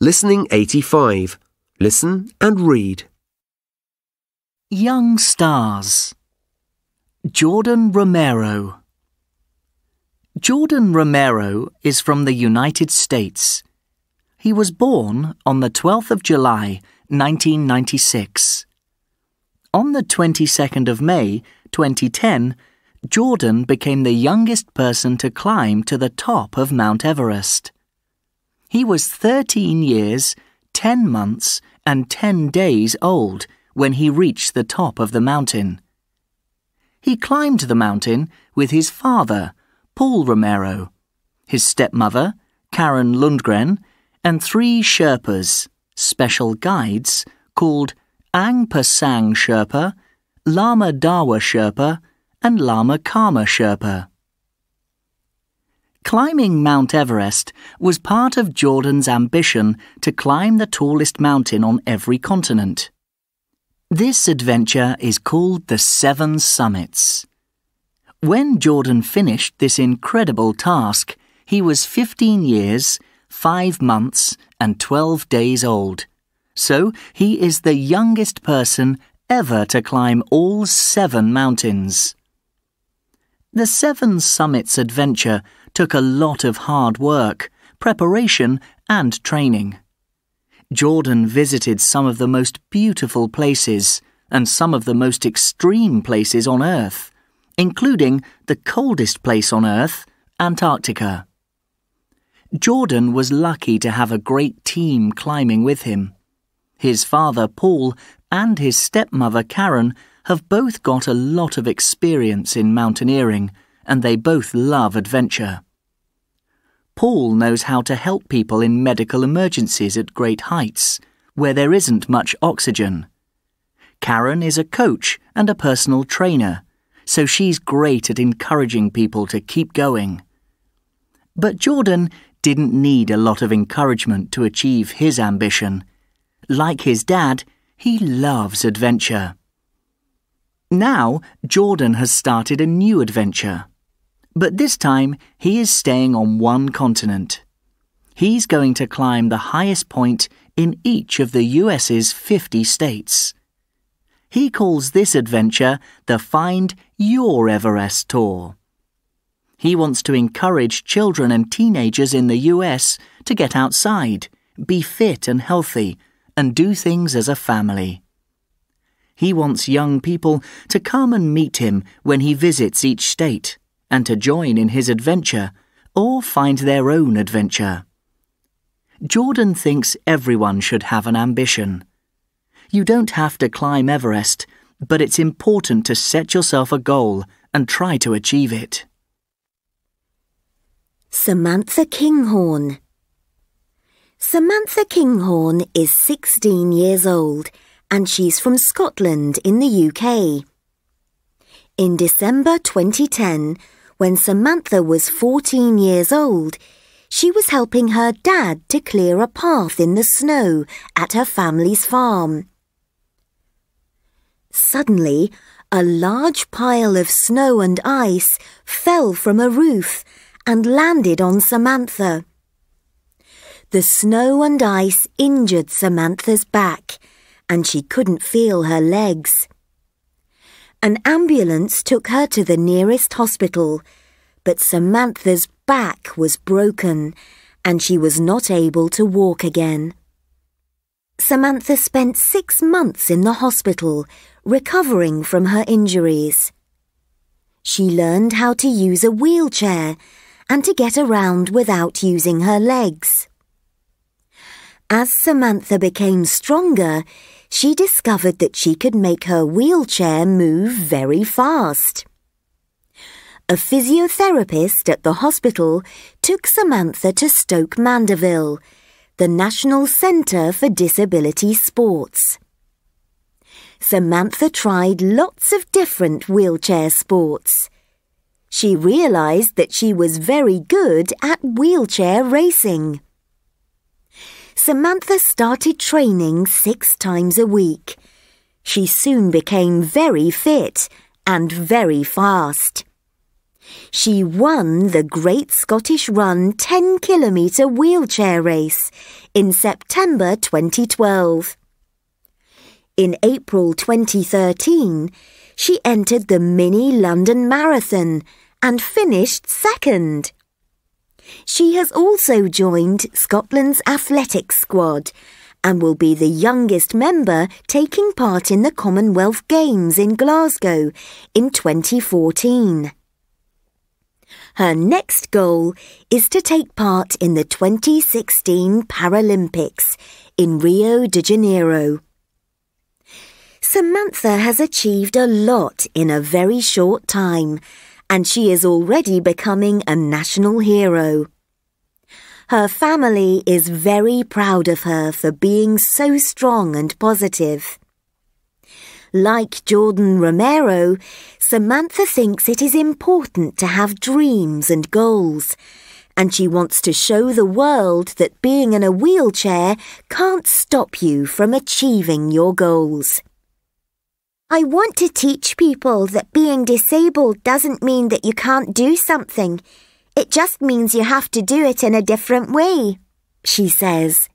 Listening 85. Listen and read. Young Stars Jordan Romero Jordan Romero is from the United States. He was born on the 12th of July, 1996. On the 22nd of May, 2010, Jordan became the youngest person to climb to the top of Mount Everest. He was 13 years, 10 months, and 10 days old when he reached the top of the mountain. He climbed the mountain with his father, Paul Romero, his stepmother, Karen Lundgren, and three Sherpas, special guides, called Ang Pasang Sherpa, Lama Dawa Sherpa, and Lama Karma Sherpa. Climbing Mount Everest was part of Jordan's ambition to climb the tallest mountain on every continent. This adventure is called the Seven Summits. When Jordan finished this incredible task, he was 15 years, 5 months, and 12 days old. So he is the youngest person ever to climb all seven mountains. The Seven Summits adventure took a lot of hard work, preparation, and training. Jordan visited some of the most beautiful places and some of the most extreme places on Earth, including the coldest place on Earth, Antarctica. Jordan was lucky to have a great team climbing with him. His father, Paul, and his stepmother, Karen, have both got a lot of experience in mountaineering, and they both love adventure. Paul knows how to help people in medical emergencies at great heights, where there isn't much oxygen. Karen is a coach and a personal trainer, so she's great at encouraging people to keep going. But Jordan didn't need a lot of encouragement to achieve his ambition. Like his dad, he loves adventure. Now, Jordan has started a new adventure. But this time, he is staying on one continent. He's going to climb the highest point in each of the US's 50 states. He calls this adventure the Find Your Everest Tour. He wants to encourage children and teenagers in the US to get outside, be fit and healthy, and do things as a family. He wants young people to come and meet him when he visits each state and to join in his adventure or find their own adventure. Jordan thinks everyone should have an ambition. You don't have to climb Everest, but it's important to set yourself a goal and try to achieve it. Samantha Kinghorn Samantha Kinghorn is 16 years old and she's from Scotland in the UK. In December 2010, when Samantha was 14 years old, she was helping her dad to clear a path in the snow at her family's farm. Suddenly, a large pile of snow and ice fell from a roof and landed on Samantha. The snow and ice injured Samantha's back, and she couldn't feel her legs. An ambulance took her to the nearest hospital, but Samantha's back was broken and she was not able to walk again. Samantha spent six months in the hospital recovering from her injuries. She learned how to use a wheelchair and to get around without using her legs. As Samantha became stronger, she discovered that she could make her wheelchair move very fast. A physiotherapist at the hospital took Samantha to Stoke Mandeville, the National Centre for Disability Sports. Samantha tried lots of different wheelchair sports. She realised that she was very good at wheelchair racing. Samantha started training six times a week. She soon became very fit and very fast. She won the Great Scottish Run 10 kilometre wheelchair race in September 2012. In April 2013, she entered the Mini London Marathon and finished second. She has also joined Scotland's athletics squad and will be the youngest member taking part in the Commonwealth Games in Glasgow in 2014. Her next goal is to take part in the 2016 Paralympics in Rio de Janeiro. Samantha has achieved a lot in a very short time, and she is already becoming a national hero. Her family is very proud of her for being so strong and positive. Like Jordan Romero, Samantha thinks it is important to have dreams and goals, and she wants to show the world that being in a wheelchair can't stop you from achieving your goals. I want to teach people that being disabled doesn't mean that you can't do something. It just means you have to do it in a different way, she says.